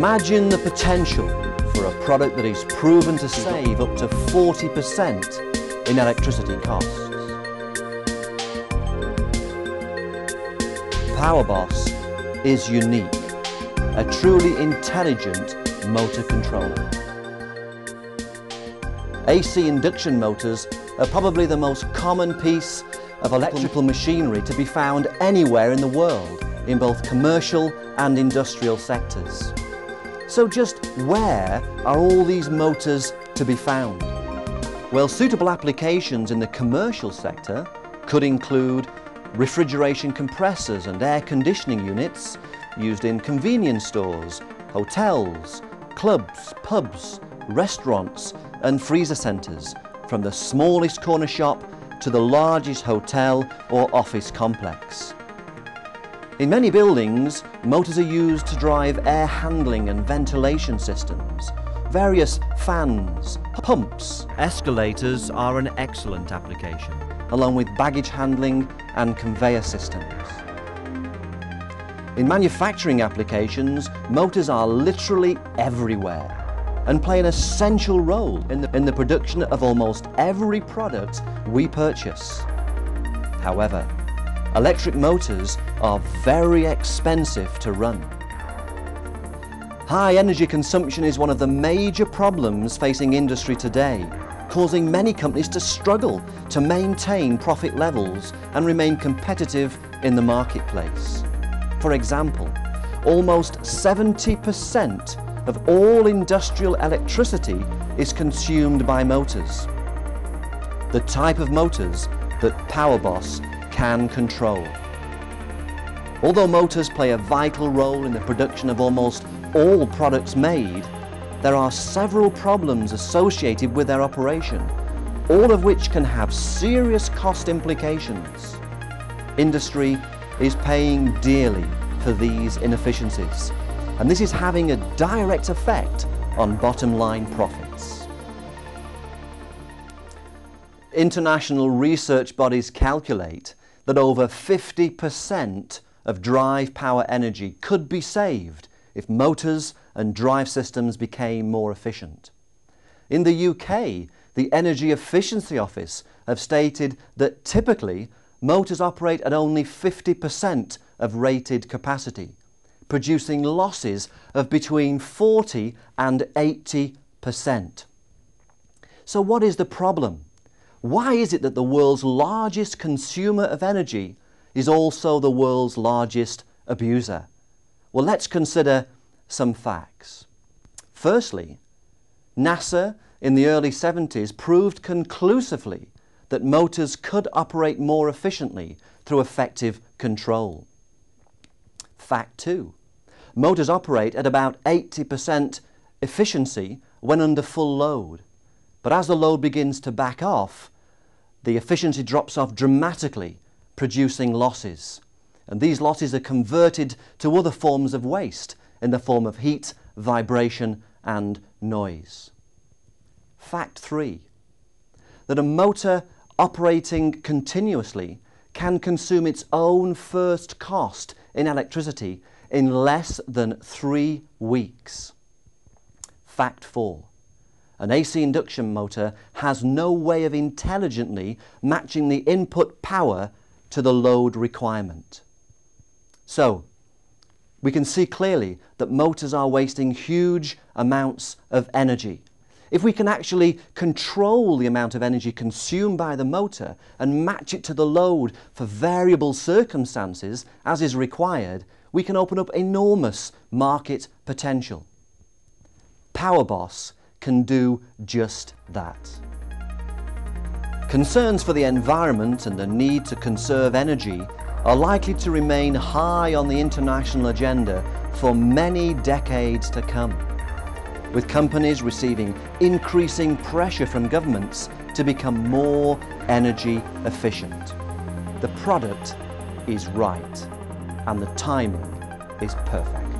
Imagine the potential for a product that is proven to save up to 40% in electricity costs. PowerBoss is unique, a truly intelligent motor controller. AC induction motors are probably the most common piece of electrical machinery to be found anywhere in the world in both commercial and industrial sectors. So just where are all these motors to be found? Well, suitable applications in the commercial sector could include refrigeration compressors and air conditioning units used in convenience stores, hotels, clubs, pubs, restaurants and freezer centres from the smallest corner shop to the largest hotel or office complex. In many buildings, motors are used to drive air handling and ventilation systems. Various fans, pumps, escalators are an excellent application, along with baggage handling and conveyor systems. In manufacturing applications, motors are literally everywhere and play an essential role in the, in the production of almost every product we purchase. However, electric motors are very expensive to run. High energy consumption is one of the major problems facing industry today, causing many companies to struggle to maintain profit levels and remain competitive in the marketplace. For example, almost 70% of all industrial electricity is consumed by motors. The type of motors that PowerBoss can control. Although motors play a vital role in the production of almost all products made, there are several problems associated with their operation, all of which can have serious cost implications. Industry is paying dearly for these inefficiencies and this is having a direct effect on bottom line profits. International research bodies calculate that over 50% of drive power energy could be saved if motors and drive systems became more efficient. In the UK, the Energy Efficiency Office have stated that typically motors operate at only 50% of rated capacity, producing losses of between 40 and 80%. So what is the problem? Why is it that the world's largest consumer of energy is also the world's largest abuser? Well, let's consider some facts. Firstly, NASA in the early 70s proved conclusively that motors could operate more efficiently through effective control. Fact two, Motors operate at about 80% efficiency when under full load. But as the load begins to back off, the efficiency drops off dramatically, producing losses. And these losses are converted to other forms of waste in the form of heat, vibration and noise. Fact three, that a motor operating continuously can consume its own first cost in electricity in less than three weeks. Fact four, an AC induction motor has no way of intelligently matching the input power to the load requirement. So, we can see clearly that motors are wasting huge amounts of energy. If we can actually control the amount of energy consumed by the motor and match it to the load for variable circumstances as is required, we can open up enormous market potential. PowerBoss can do just that. Concerns for the environment and the need to conserve energy are likely to remain high on the international agenda for many decades to come, with companies receiving increasing pressure from governments to become more energy efficient. The product is right and the timing is perfect.